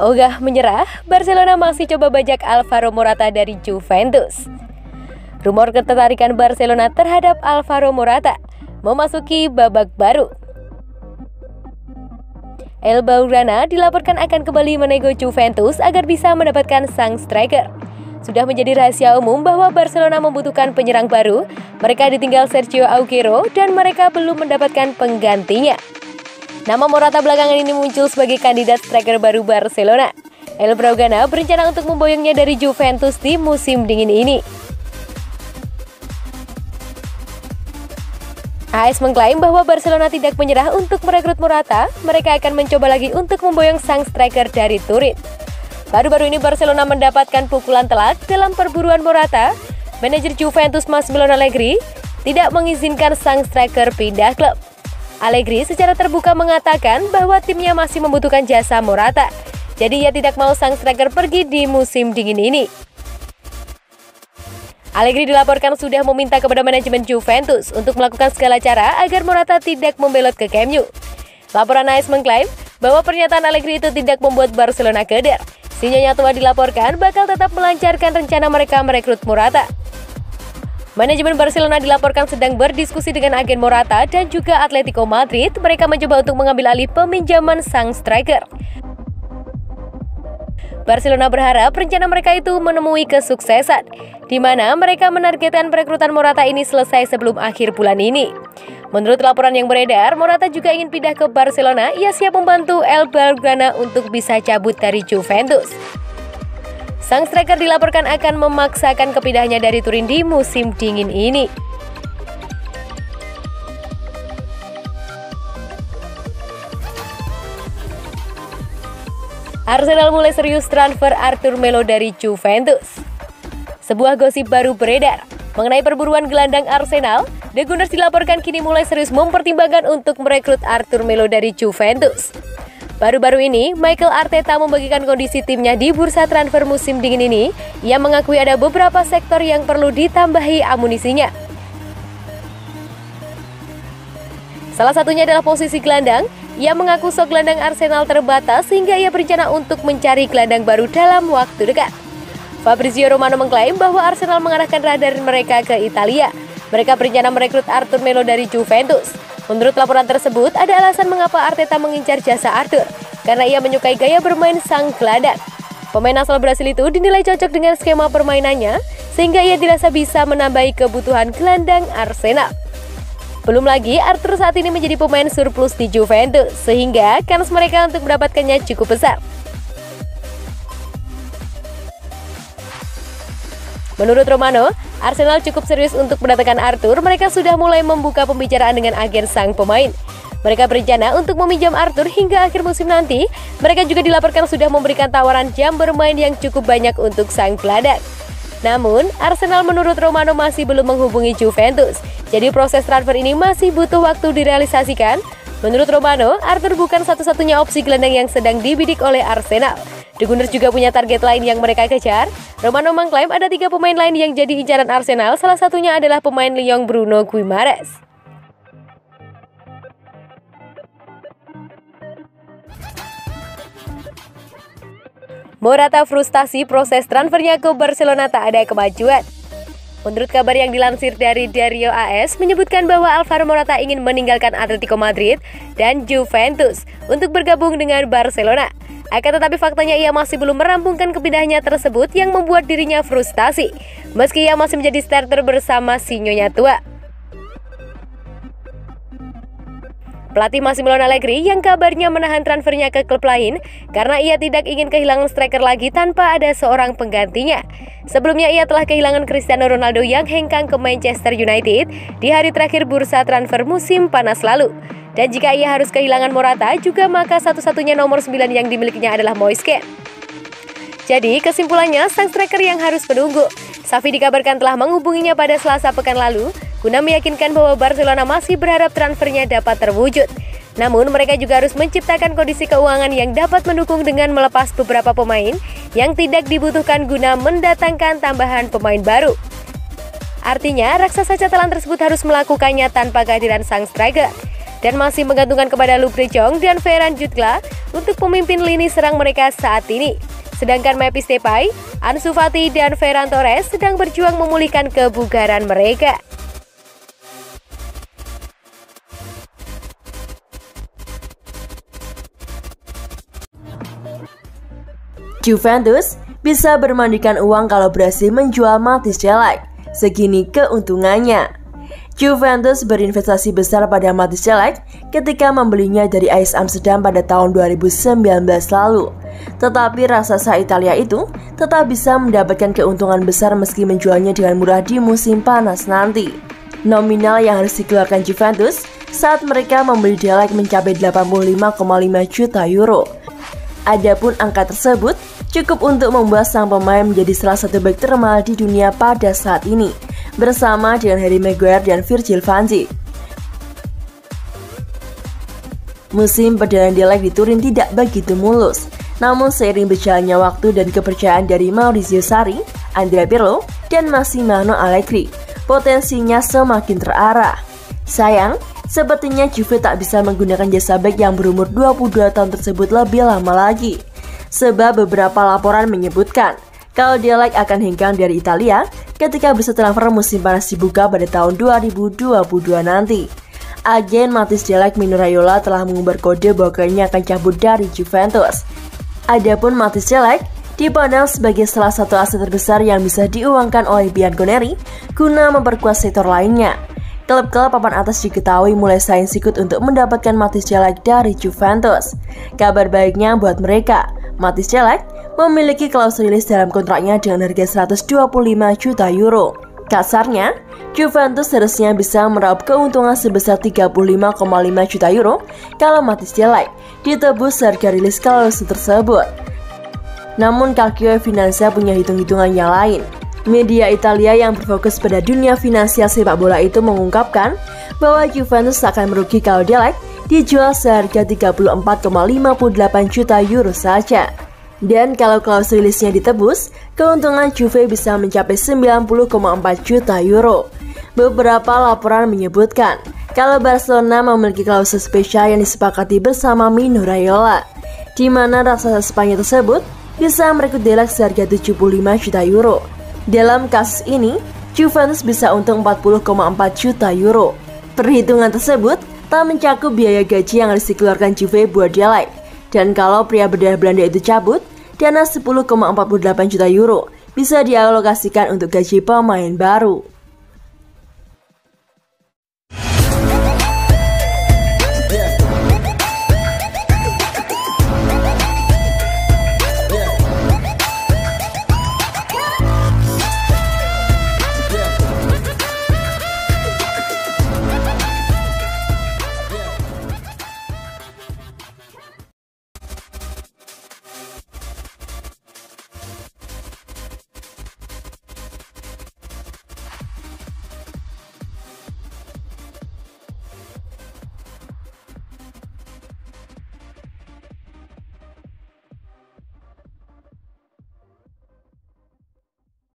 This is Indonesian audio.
Ogah menyerah, Barcelona masih coba bajak Alvaro Morata dari Juventus. Rumor ketertarikan Barcelona terhadap Alvaro Morata memasuki babak baru. El Baurana dilaporkan akan kembali menego Juventus agar bisa mendapatkan sang striker. Sudah menjadi rahasia umum bahwa Barcelona membutuhkan penyerang baru. Mereka ditinggal Sergio Aguero dan mereka belum mendapatkan penggantinya. Nama Morata belakangan ini muncul sebagai kandidat striker baru Barcelona. El Braugana berencana untuk memboyongnya dari Juventus di musim dingin ini. AS mengklaim bahwa Barcelona tidak menyerah untuk merekrut Morata, mereka akan mencoba lagi untuk memboyong sang striker dari Turin. Baru-baru ini Barcelona mendapatkan pukulan telak dalam perburuan Morata. Manajer Juventus Massimiliano Allegri tidak mengizinkan sang striker pindah klub. Allegri secara terbuka mengatakan bahwa timnya masih membutuhkan jasa Morata. Jadi ia tidak mau sang striker pergi di musim dingin ini. Allegri dilaporkan sudah meminta kepada manajemen Juventus untuk melakukan segala cara agar Morata tidak membelot ke Camp Nou. Laporan AS mengklaim bahwa pernyataan Allegri itu tidak membuat Barcelona keder. Sinyonya tua dilaporkan bakal tetap melancarkan rencana mereka merekrut Morata. Manajemen Barcelona dilaporkan sedang berdiskusi dengan agen Morata dan juga Atletico Madrid. Mereka mencoba untuk mengambil alih peminjaman sang striker. Barcelona berharap rencana mereka itu menemui kesuksesan, di mana mereka menargetkan perekrutan Morata ini selesai sebelum akhir bulan ini. Menurut laporan yang beredar, Morata juga ingin pindah ke Barcelona. Ia siap membantu El Blaugrana untuk bisa cabut dari Juventus. Sang striker dilaporkan akan memaksakan kepindahannya dari Turin di musim dingin ini. Arsenal mulai serius transfer Arthur Melo dari Juventus. Sebuah gosip baru beredar mengenai perburuan gelandang Arsenal. The Gunners dilaporkan kini mulai serius mempertimbangkan untuk merekrut Arthur Melo dari Juventus. Baru-baru ini, Michael Arteta membagikan kondisi timnya di bursa transfer musim dingin ini. Ia mengakui ada beberapa sektor yang perlu ditambahi amunisinya. Salah satunya adalah posisi gelandang. Ia mengaku sok gelandang Arsenal terbatas sehingga ia berencana untuk mencari gelandang baru dalam waktu dekat. Fabrizio Romano mengklaim bahwa Arsenal mengarahkan radar mereka ke Italia. Mereka berencana merekrut Arthur Melo dari Juventus. Menurut laporan tersebut, ada alasan mengapa Arteta mengincar jasa Arthur, karena ia menyukai gaya bermain sang gelandang. Pemain asal Brasil itu dinilai cocok dengan skema permainannya, sehingga ia dirasa bisa menambahi kebutuhan gelandang Arsenal. Belum lagi, Arthur saat ini menjadi pemain surplus di Juventus, sehingga kans mereka untuk mendapatkannya cukup besar. Menurut Romano, Arsenal cukup serius untuk mendatangkan Arthur. Mereka sudah mulai membuka pembicaraan dengan agen sang pemain. Mereka berencana untuk meminjam Arthur hingga akhir musim nanti. Mereka juga dilaporkan sudah memberikan tawaran jam bermain yang cukup banyak untuk sang gelandang. Namun, Arsenal menurut Romano masih belum menghubungi Juventus. Jadi proses transfer ini masih butuh waktu direalisasikan. Menurut Romano, Arthur bukan satu-satunya opsi gelandang yang sedang dibidik oleh Arsenal. The Gunners juga punya target lain yang mereka kejar. Romano mengklaim ada tiga pemain lain yang jadi incaran Arsenal, salah satunya adalah pemain Lyon Bruno Guimaraes. Morata frustasi proses transfernya ke Barcelona tak ada kemajuan. Menurut kabar yang dilansir dari Dario AS menyebutkan bahwa Alvaro Morata ingin meninggalkan Atletico Madrid dan Juventus untuk bergabung dengan Barcelona. Akan tetapi faktanya ia masih belum merampungkan kepindahannya tersebut yang membuat dirinya frustasi. Meski ia masih menjadi starter bersama Sinyonya tua. Pelatih Massimiliano Allegri yang kabarnya menahan transfernya ke klub lain karena ia tidak ingin kehilangan striker lagi tanpa ada seorang penggantinya. Sebelumnya ia telah kehilangan Cristiano Ronaldo yang hengkang ke Manchester United di hari terakhir bursa transfer musim panas lalu. Dan jika ia harus kehilangan Morata, juga maka satu-satunya nomor 9 yang dimilikinya adalah Moiskin. Jadi, kesimpulannya sang striker yang harus menunggu. Safi dikabarkan telah menghubunginya pada Selasa pekan lalu, guna meyakinkan bahwa Barcelona masih berharap transfernya dapat terwujud. Namun, mereka juga harus menciptakan kondisi keuangan yang dapat mendukung dengan melepas beberapa pemain yang tidak dibutuhkan guna mendatangkan tambahan pemain baru. Artinya, raksasa catalan tersebut harus melakukannya tanpa kehadiran sang striker. dan masih menggantungkan kepada Luke De Jong dan Ferran Jutgla untuk pemimpin lini serang mereka saat ini. Sedangkan Memphis Depay, Ansu Fati, dan Ferran Torres sedang berjuang memulihkan kebugaran mereka. Juventus bisa bermandikan uang kalau berhasil menjual Matis Delek. Segini keuntungannya. Juventus berinvestasi besar pada Matis Delek ketika membelinya dari AS Amsterdam pada tahun 2019 lalu. Tetapi raksasa Italia itu tetap bisa mendapatkan keuntungan besar meski menjualnya dengan murah di musim panas nanti. Nominal yang harus dikeluarkan Juventus saat mereka membeli Delek mencapai 85,5 juta euro. Adapun angka tersebut cukup untuk membuat sang pemain menjadi salah satu back termahal di dunia pada saat ini, bersama dengan Harry Maguire dan Virgil van Dijk. Musim perjalanan Delek di Turin tidak begitu mulus, namun seiring berjalannya waktu dan kepercayaan dari Maurizio Sarri, Andrea Pirlo, dan Massimiliano Allegri, potensinya semakin terarah. Sayang, Sepertinya Juve tak bisa menggunakan jasa back yang berumur 22 tahun tersebut lebih lama lagi. Sebab beberapa laporan menyebutkan kalau Dialek akan hengkang dari Italia ketika bisa transfer musim panas dibuka pada tahun 2022 nanti. Agen Matis Delek Mino Raiola telah mengumbar kode bahwa kerennya akan cabut dari Juventus. Adapun Matis Delek dipandang sebagai salah satu aset terbesar yang bisa diuangkan oleh Bianconeri guna memperkuat sektor lainnya. Klub-klub papan atas diketahui mulai saing sikut untuk mendapatkan Matis Celek dari Juventus. Kabar baiknya buat mereka, Matis Celek memiliki klausul rilis dalam kontraknya dengan harga 125 juta euro. Kasarnya, Juventus seharusnya bisa meraup keuntungan sebesar 35,5 juta euro kalau Matis Celek ditebus harga rilis klausul tersebut. Namun Calcio Finanza punya hitung-hitungan yang lain. Media Italia yang berfokus pada dunia finansial sepak bola itu mengungkapkan bahwa Juventus akan merugi kalau Delek dijual seharga 34,58 juta euro saja. Dan kalau klausul rilisnya ditebus, keuntungan Juve bisa mencapai 90,4 juta euro. Beberapa laporan menyebutkan kalau Barcelona memiliki klausul spesial yang disepakati bersama Mino Raiola, di mana raksasa Spanyol tersebut bisa merekrut Delek seharga 75 juta euro. Dalam kasus ini, Juventus bisa untung 40,4 juta euro. Perhitungan tersebut tak mencakup biaya gaji yang harus dikeluarkan Juve buat Delay. Dan kalau pria berdarah Belanda itu cabut, dana 10,48 juta euro bisa dialokasikan untuk gaji pemain baru.